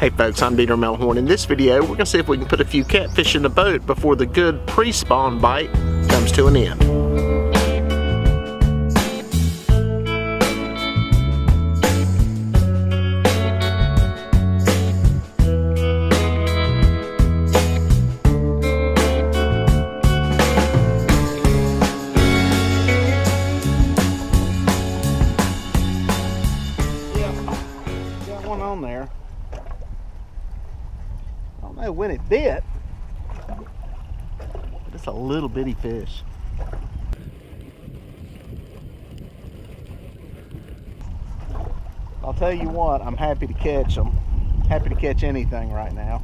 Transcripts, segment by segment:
Hey folks, I'm Dieter Melhorn. In this video, we're to see if we can put a few catfish in the boat before the good pre-spawn bite comes to an end. When it bit, it's a little bitty fish. I'll tell you what, I'm happy to catch them. Happy to catch anything right now.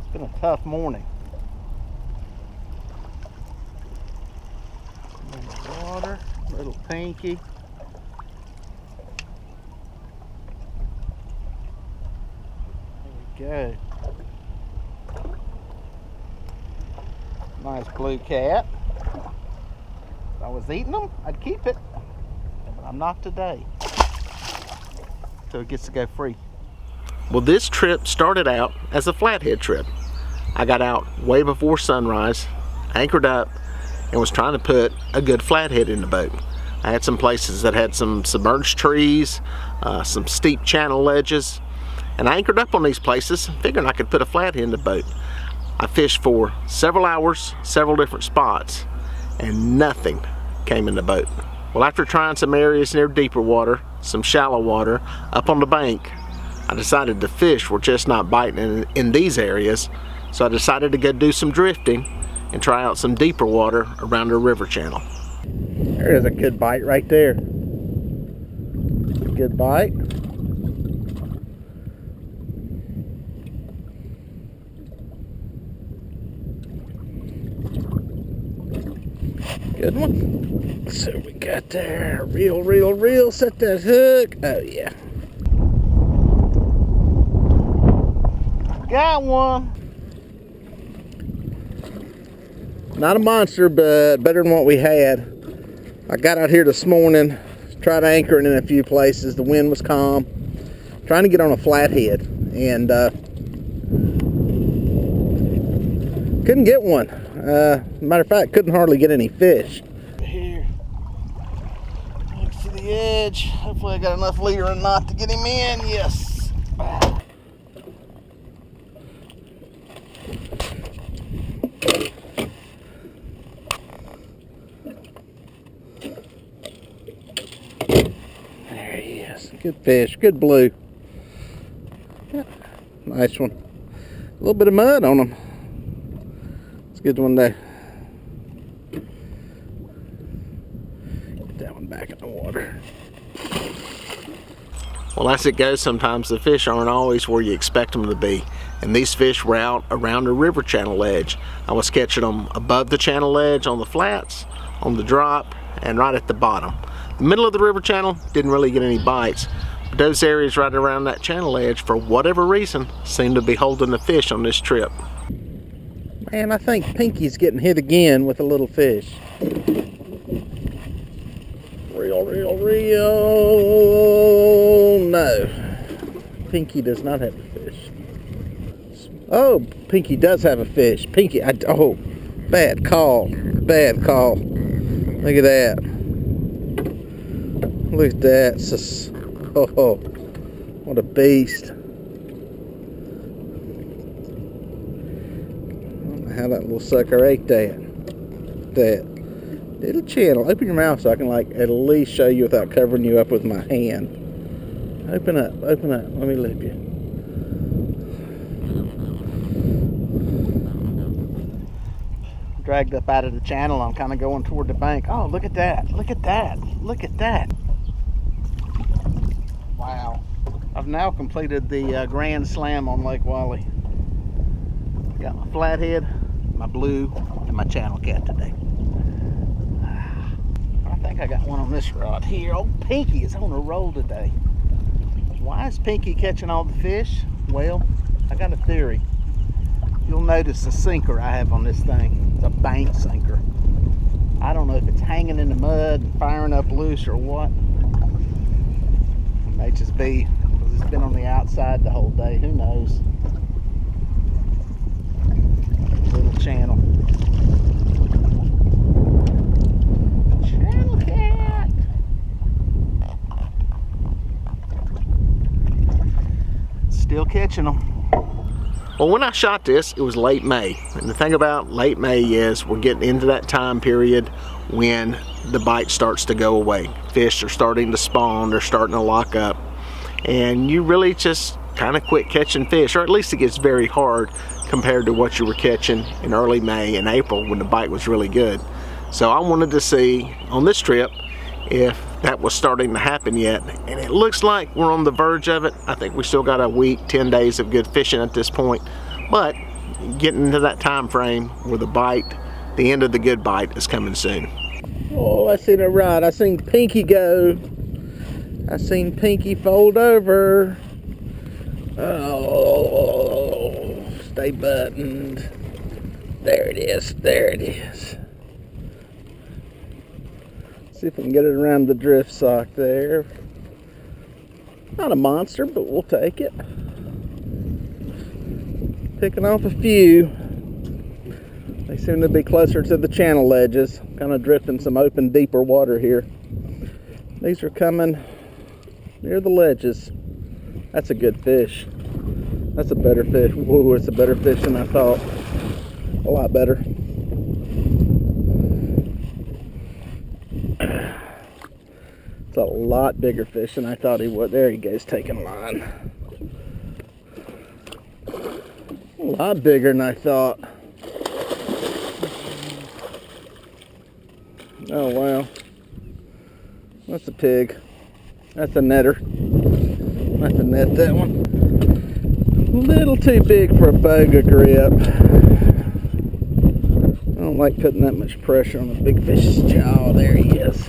It's been a tough morning. In water, little pinky. There we Nice blue cat. If I was eating them, I'd keep it. But I'm not today. So it gets to go free. Well, this trip started out as a flathead trip. I got out way before sunrise, anchored up, and was trying to put a good flathead in the boat. I had some places that had some submerged trees, uh, some steep channel ledges, and I anchored up on these places, figuring I could put a flathead in the boat. I fished for several hours, several different spots, and nothing came in the boat. Well, after trying some areas near deeper water, some shallow water, up on the bank, I decided the fish were just not biting in, in these areas, so I decided to go do some drifting and try out some deeper water around the river channel. There's a good bite right there. Good bite. Good one. So we got there. Reel, reel, reel. Set that hook. Oh, yeah. Got one. Not a monster, but better than what we had. I got out here this morning, tried anchoring in a few places. The wind was calm. Trying to get on a flathead. And uh, couldn't get one. Uh, matter of fact, couldn't hardly get any fish. Here, next to the edge. Hopefully, I got enough leader and knot to get him in. Yes. There he is. Good fish. Good blue. Yeah, nice one. A little bit of mud on him. Good one there. Get that one back in the water. Well, as it goes, sometimes the fish aren't always where you expect them to be. And these fish were out around the river channel edge. I was catching them above the channel edge on the flats, on the drop, and right at the bottom. The middle of the river channel didn't really get any bites. But those areas right around that channel edge, for whatever reason, seem to be holding the fish on this trip. Man, I think Pinky's getting hit again with a little fish. Reel, reel, reel. No. Pinky does not have a fish. Oh, Pinky does have a fish. Pinky, I, oh, bad call. Bad call. Look at that. Look at that. Just, oh, oh, what a beast. That little sucker ate that. That little channel. Open your mouth so I can like at least show you without covering you up with my hand. Open up, open up. Let me lip you. Dragged up out of the channel. I'm kind of going toward the bank. Oh, look at that. Look at that. Look at that. Wow. I've now completed the uh, Grand Slam on Lake Wylie. Got my flathead, my blue, and my channel cat today. I think I got one on this rod here. Old Pinky is on a roll today. Why is Pinky catching all the fish? Well, I got a theory. You'll notice the sinker I have on this thing. It's a bank sinker. I don't know if it's hanging in the mud and firing up loose or what. It may just be it's been on the outside the whole day. Who knows? Little channel. Channel cat. Still catching them. Well, when I shot this, it was late May. And the thing about late May is we're getting into that time period when the bite starts to go away. Fish are starting to spawn, they're starting to lock up. And you really just kind of quit catching fish, or at least it gets very hard compared to what you were catching in early May and April when the bite was really good. So I wanted to see on this trip if that was starting to happen yet. And it looks like we're on the verge of it. I think we still got a week, 10 days of good fishing at this point. But getting into that time frame where the bite, the end of the good bite is coming soon. Oh, I seen a rod. I seen Pinky go. I seen Pinky fold over. Oh, buttoned. There it is. There it is. See if we can get it around the drift sock there. Not a monster, but we'll take it. Picking off a few. They seem to be closer to the channel ledges. Kind of drifting some open, deeper water here. These are coming near the ledges. That's a good fish. That's a better fish. Whoa, it's a better fish than I thought. A lot better. It's a lot bigger fish than I thought he would. There he goes, taking line. A lot bigger than I thought. Oh, wow. That's a pig. That's a netter. That's a net, that one. Little too big for a boga grip. I don't like putting that much pressure on a big fish's jaw. There he is.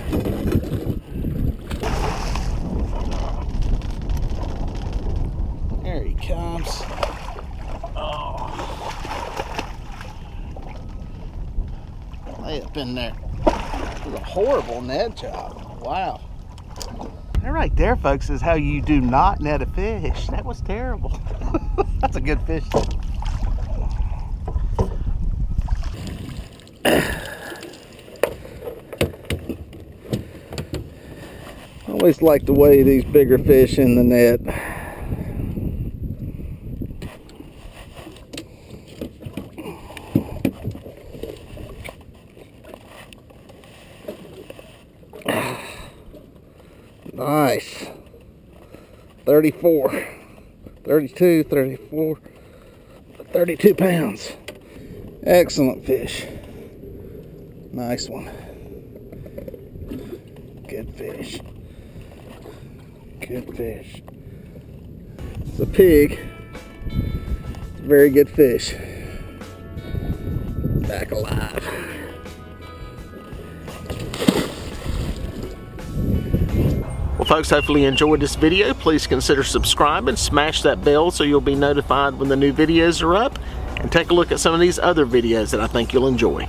There he comes. Oh. Lay up in there. It was a horrible net job. Wow. That right there, folks, is how you do not net a fish. That was terrible. That's a good fish. I always like to weigh these bigger fish in the net. Nice. 34, 32, 34, 32 pounds. Excellent fish. Nice one. Good fish. Good fish. It's a pig. It's a very good fish. Back alive. Folks, hopefully you enjoyed this video. Please consider subscribing, smash that bell so you'll be notified when the new videos are up, and take a look at some of these other videos that I think you'll enjoy.